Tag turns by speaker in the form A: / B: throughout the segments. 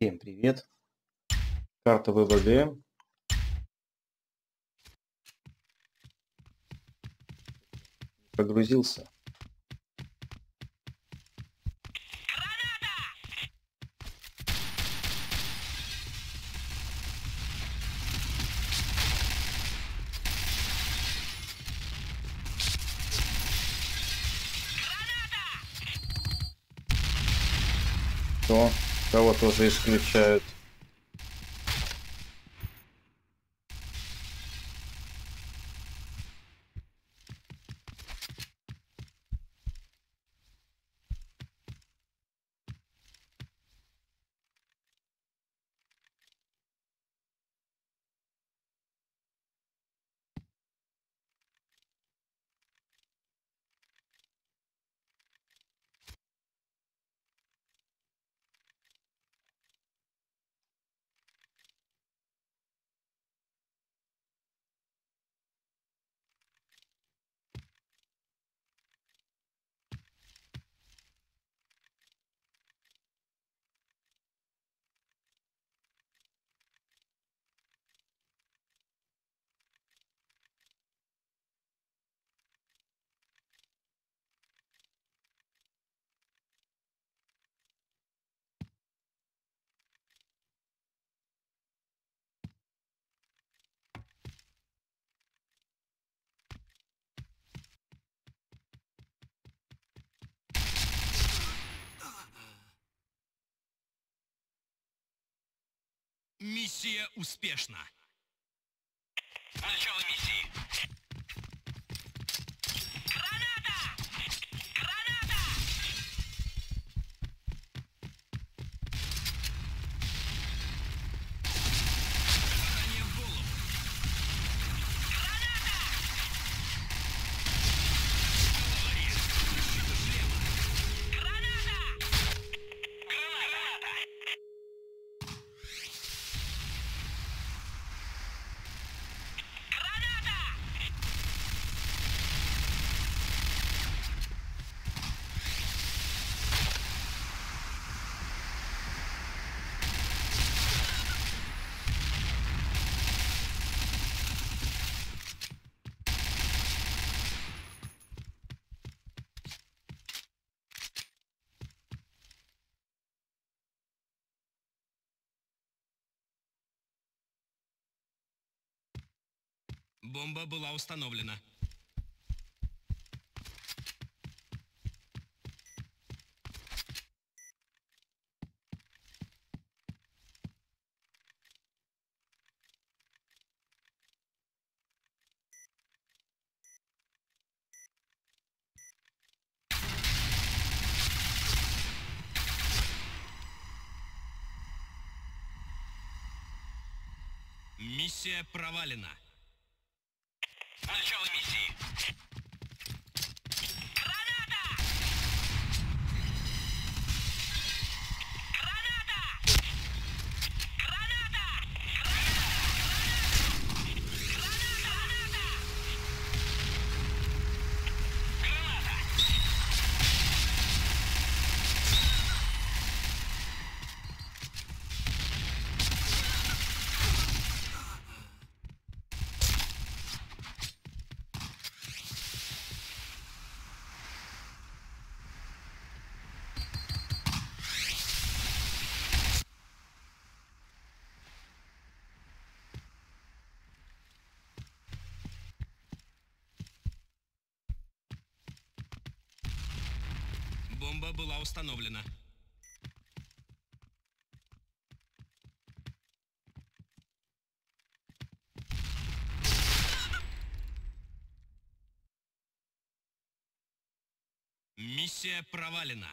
A: Всем привет. Карта ВВГ. Прогрузился. Тоже исключают?
B: Миссия успешна. Начало миссии. Бомба была установлена. Миссия провалена. Бомба была установлена. Миссия провалена.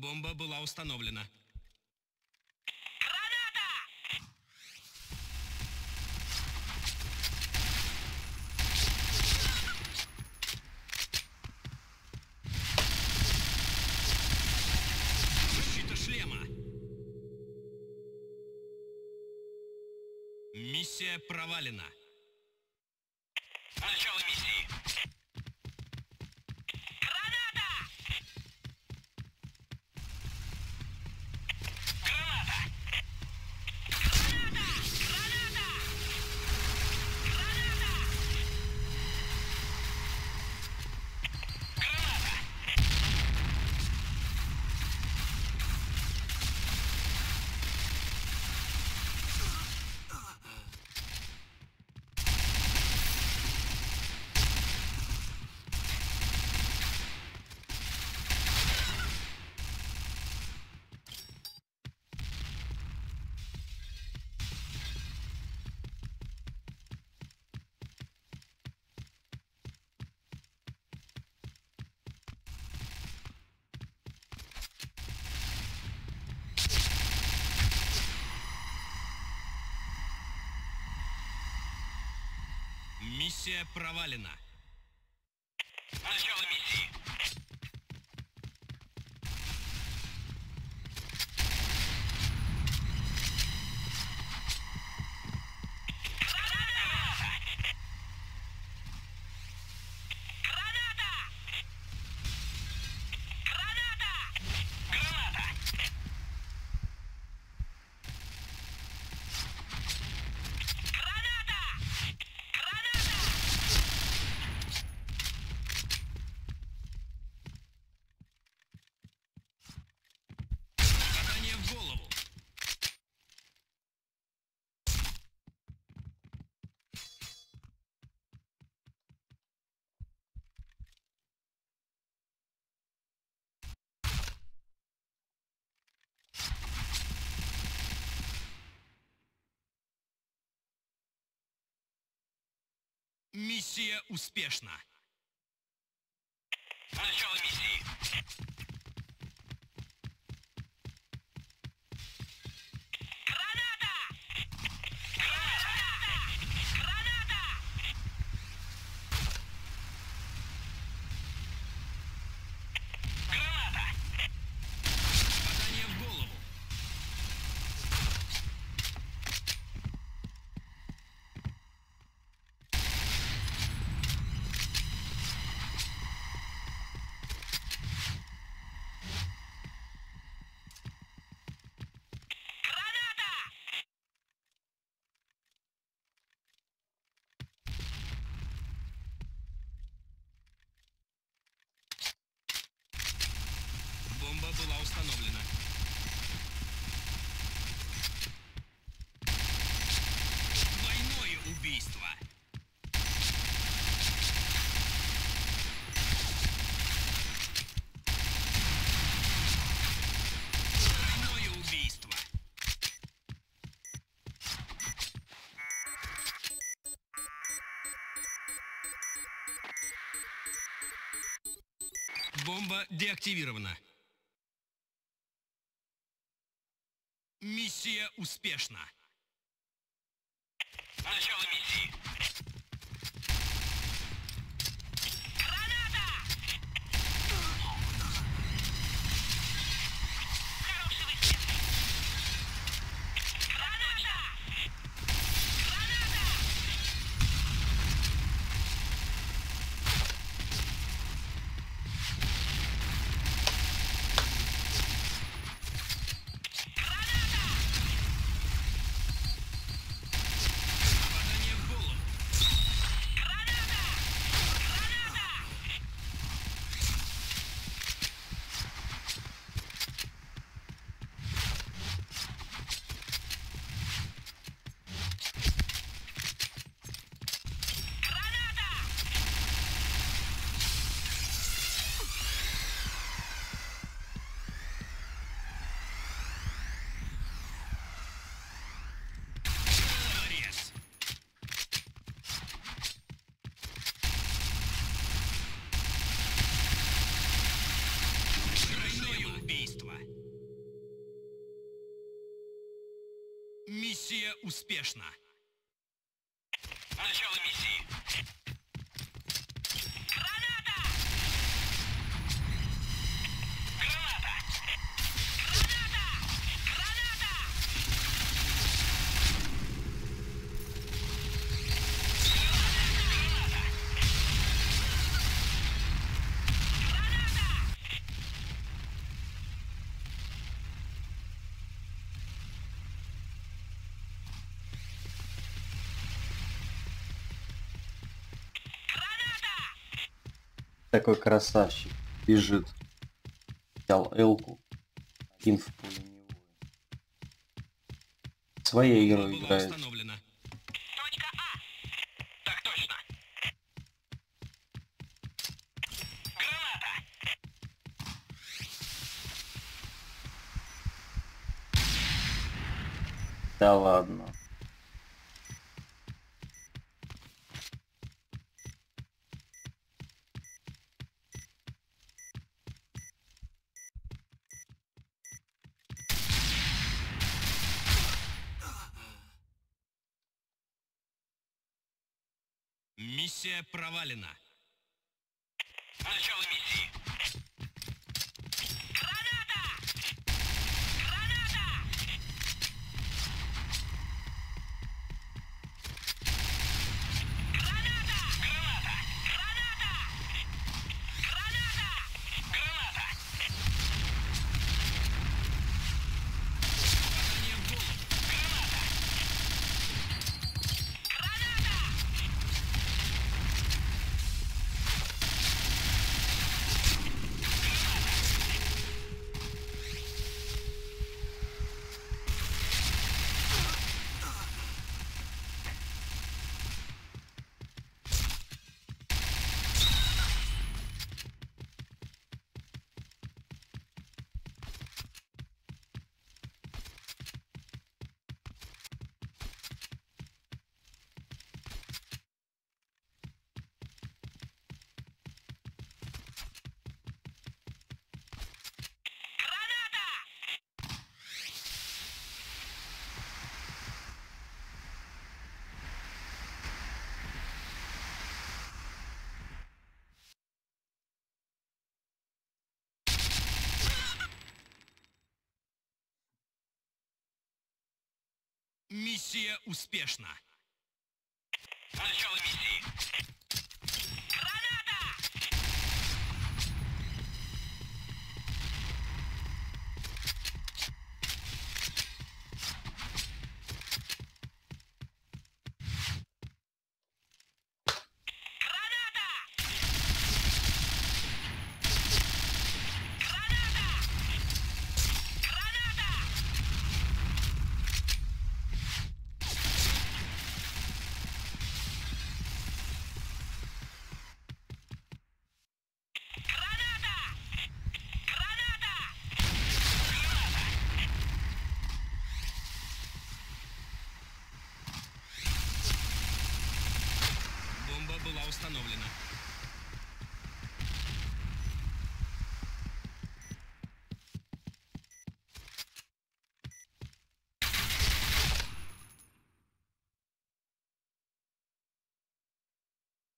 B: Бомба была установлена. Миссия провалена. Миссия провалена. Миссия успешна. Начало миссии. Бомба деактивирована. Миссия успешна. Начало Успешна.
A: Такой красавчик. Бежит. Взял Элку. Один в пулемевой. Своей
B: была
A: играет.
B: А.
A: Да ладно.
B: Миссия провалена. Миссия Установлена.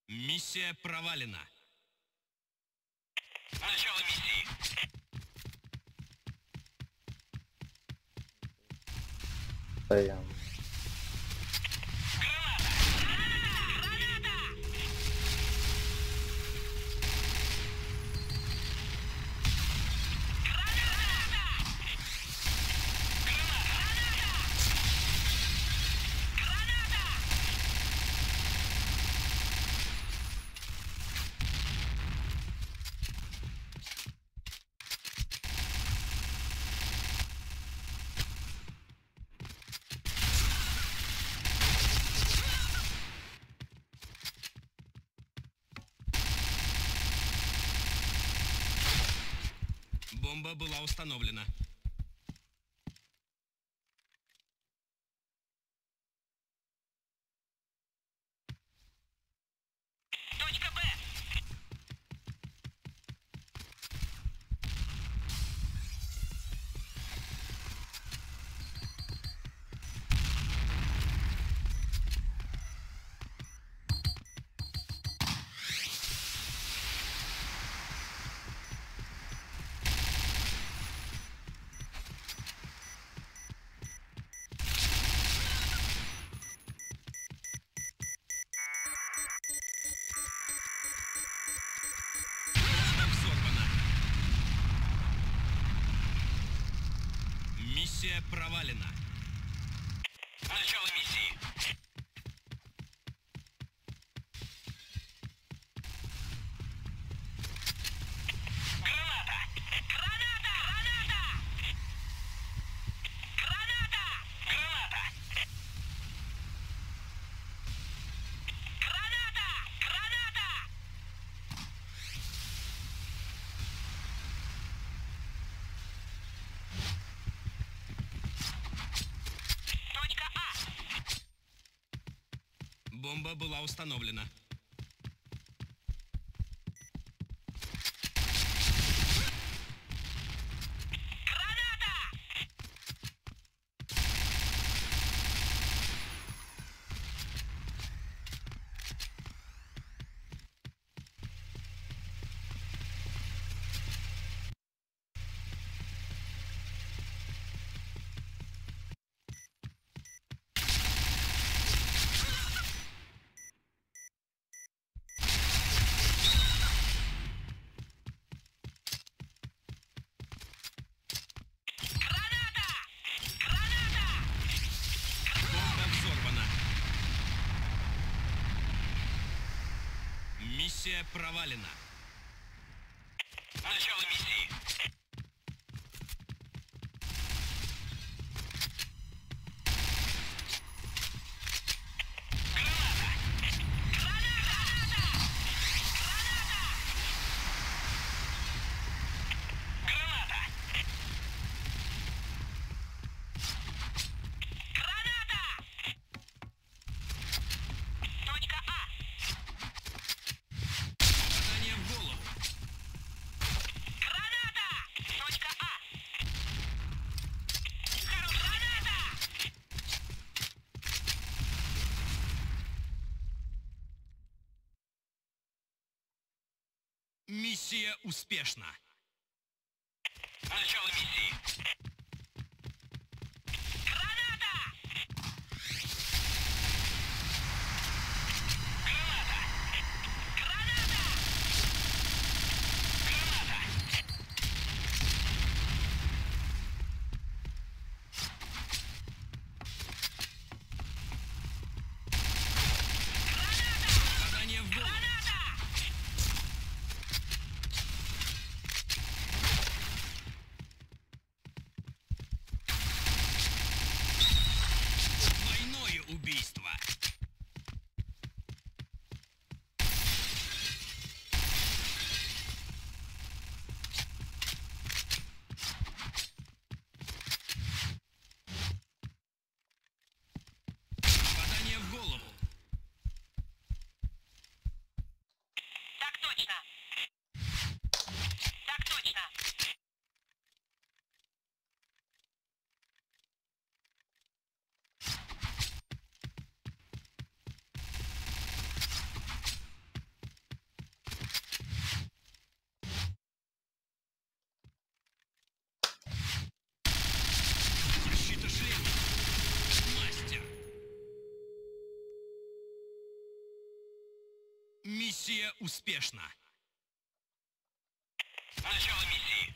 B: Миссия провалена. Начало миссии.
C: Постоянно.
B: Бомба была установлена.
D: Миссия провалена. бомба была установлена. Миссия провалена.
B: успешно.
D: Миссия успешна.
B: Начало миссии.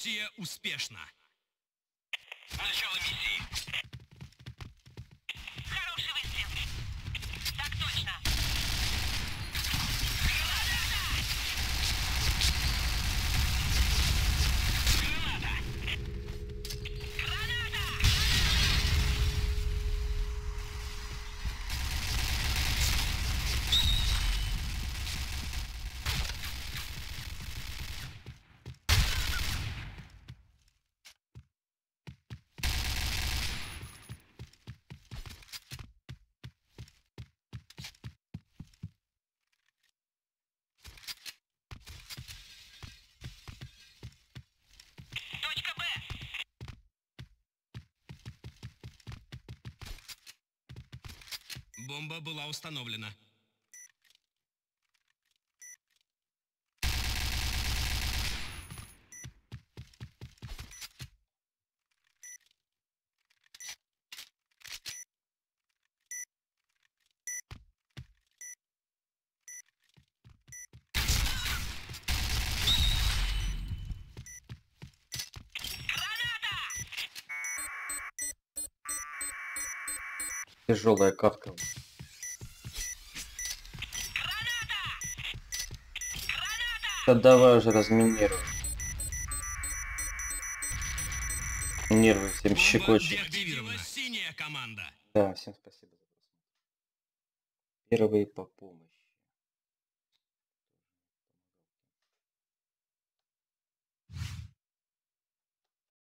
D: миссия успешна.
B: Бомба была установлена.
A: Тяжелая катка. Да давай уже разминируй. Нервы всем
B: команда.
A: Да, всем спасибо за просмотр. Первые по помощи.